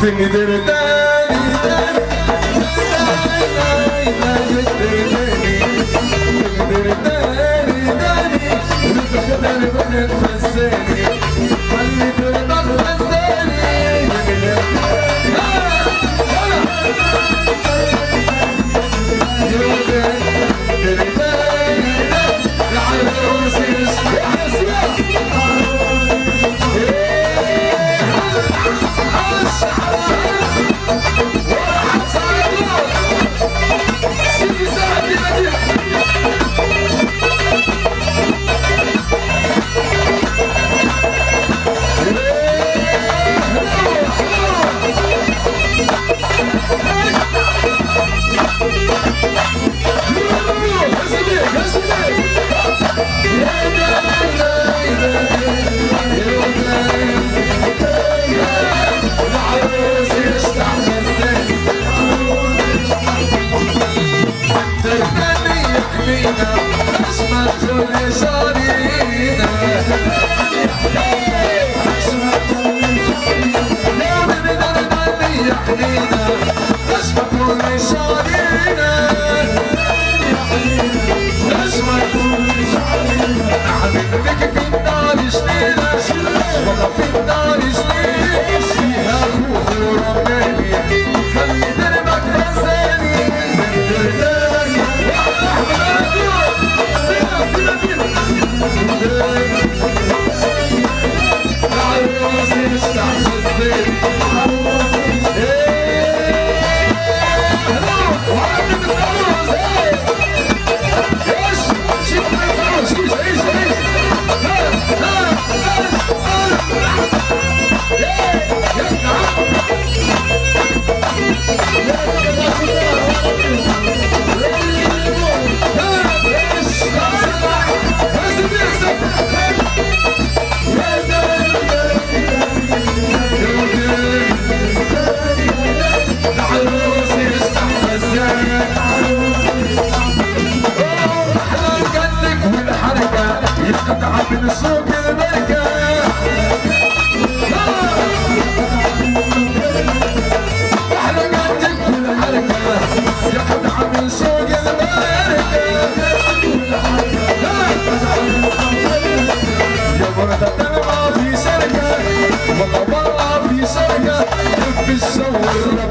Thank ding Let's go, let's go. is so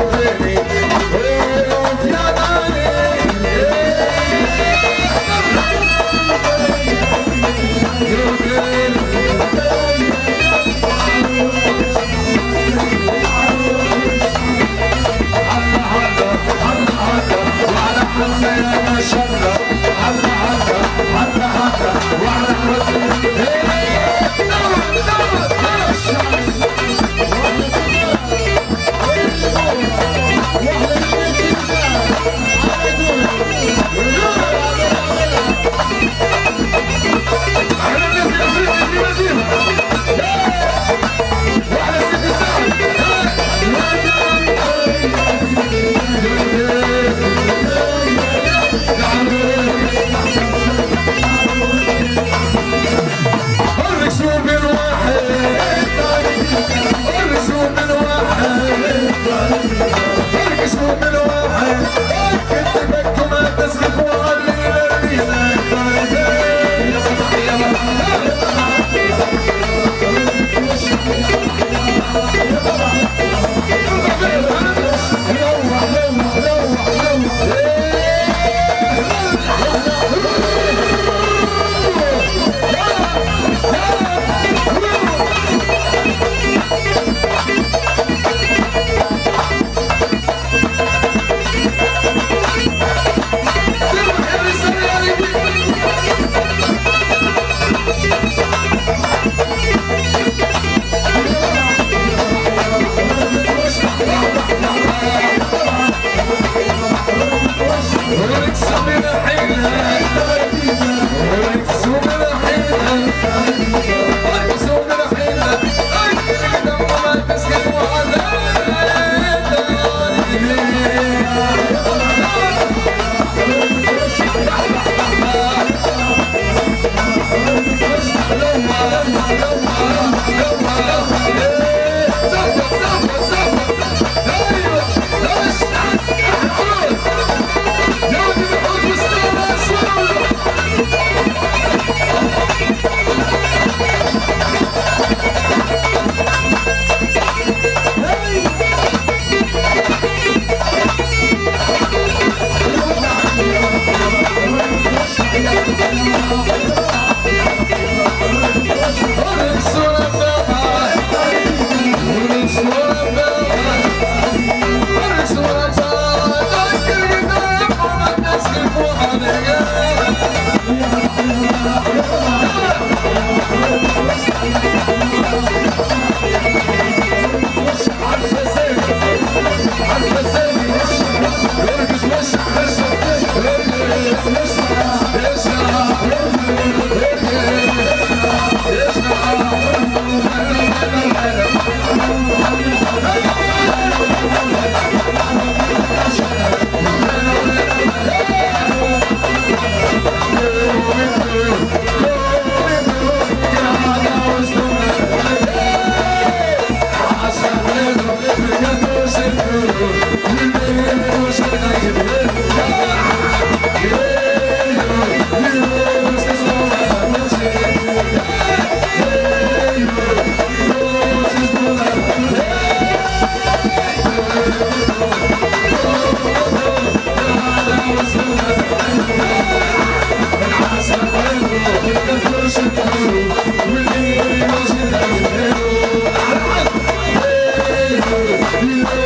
Something Let's Yeah.